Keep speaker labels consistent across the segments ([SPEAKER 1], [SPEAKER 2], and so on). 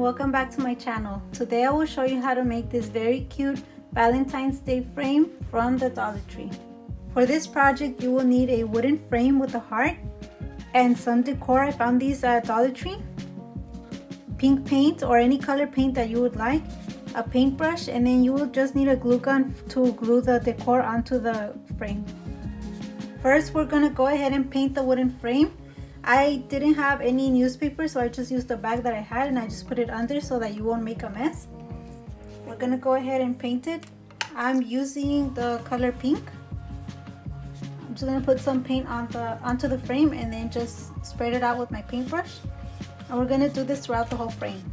[SPEAKER 1] welcome back to my channel. Today I will show you how to make this very cute Valentine's Day frame from the Dollar Tree. For this project you will need a wooden frame with a heart and some decor. I found these at Dollar Tree. Pink paint or any color paint that you would like. A paintbrush and then you will just need a glue gun to glue the decor onto the frame. First we're going to go ahead and paint the wooden frame. I didn't have any newspaper so I just used the bag that I had and I just put it under so that you won't make a mess. We're to go ahead and paint it. I'm using the color pink. I'm just to put some paint on the onto the frame and then just spread it out with my paintbrush. And we're to do this throughout the whole frame.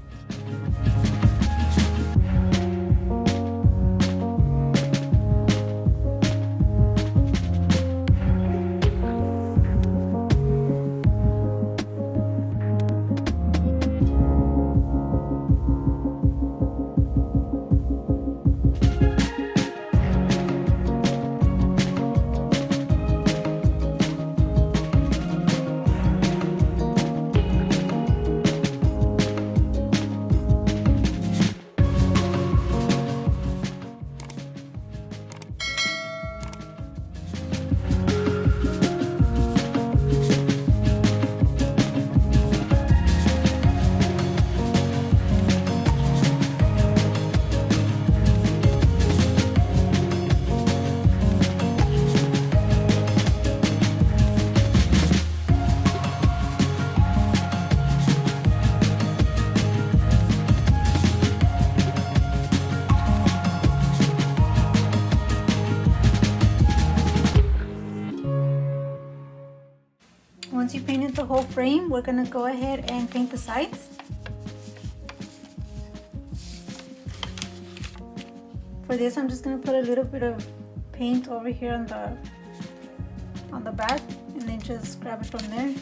[SPEAKER 1] Frame, we're gonna go ahead and paint the sides. For this, I'm just gonna put a little bit of paint over here on the on the back and then just grab it from there.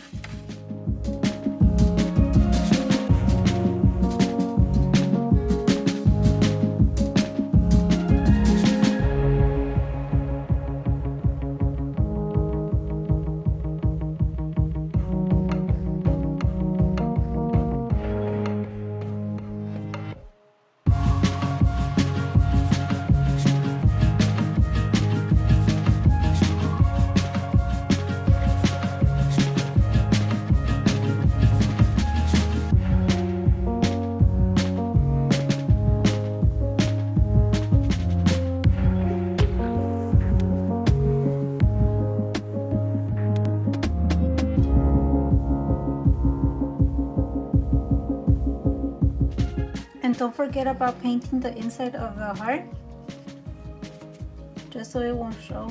[SPEAKER 1] Don't forget about painting the inside of the heart, just so it won't show.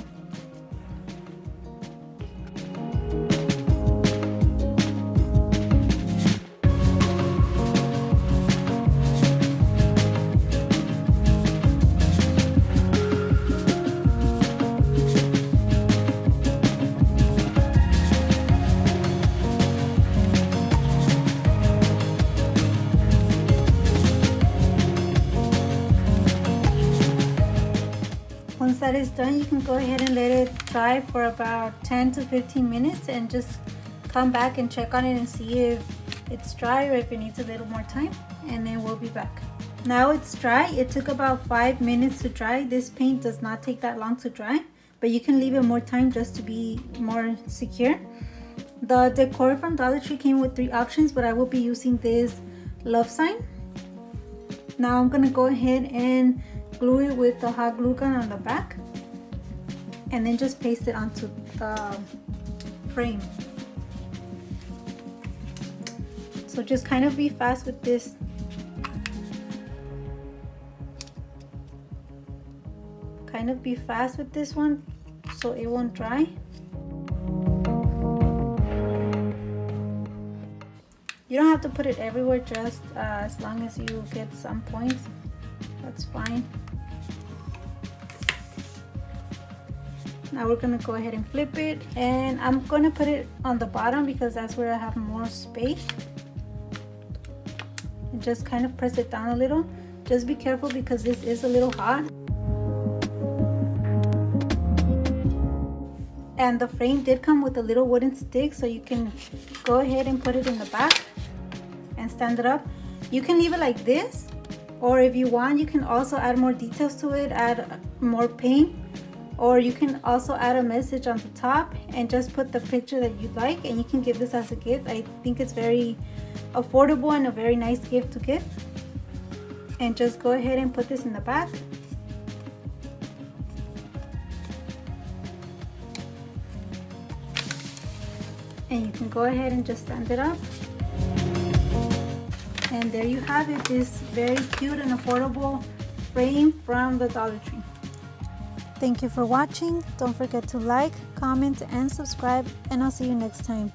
[SPEAKER 1] That is done, you can go ahead and let it dry for about 10 to 15 minutes and just come back and check on it and see if it's dry or if it needs a little more time and then we'll be back. Now it's dry. It took about five minutes to dry. This paint does not take that long to dry, but you can leave it more time just to be more secure. The decor from Dollar Tree came with three options, but I will be using this love sign. Now I'm gonna go ahead and glue it with the hot glue gun on the back and then just paste it onto the frame. So just kind of be fast with this. Kind of be fast with this one so it won't dry. You don't have to put it everywhere just uh, as long as you get some points. That's fine. Now we're gonna go ahead and flip it and I'm gonna put it on the bottom because that's where I have more space. And just kind of press it down a little. Just be careful because this is a little hot. And the frame did come with a little wooden stick so you can go ahead and put it in the back and stand it up. You can leave it like this or if you want you can also add more details to it, add more paint or you can also add a message on the top and just put the picture that you'd like and you can give this as a gift. I think it's very affordable and a very nice gift to give. And just go ahead and put this in the back. And you can go ahead and just stand it up. And there you have it, this very cute and affordable frame from the Dollar Tree. Thank you for watching. Don't forget to like, comment, and subscribe, and I'll see you next time.